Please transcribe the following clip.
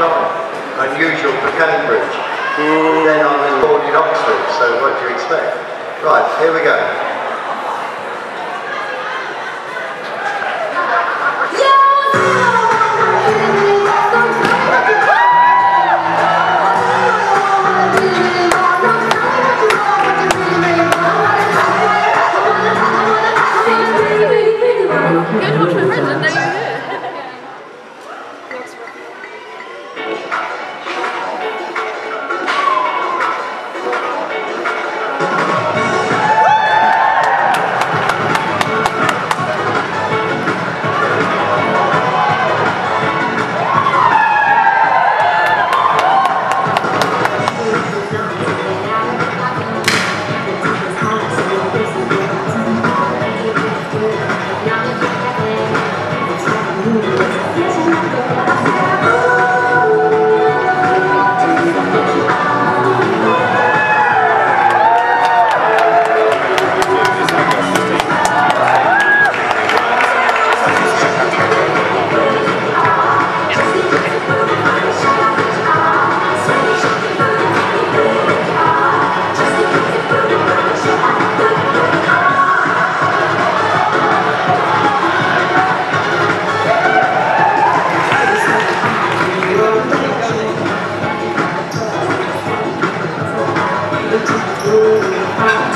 something unusual for Cambridge. Then I was born in Oxford, so what do you expect? Right, here we go. Cambridge,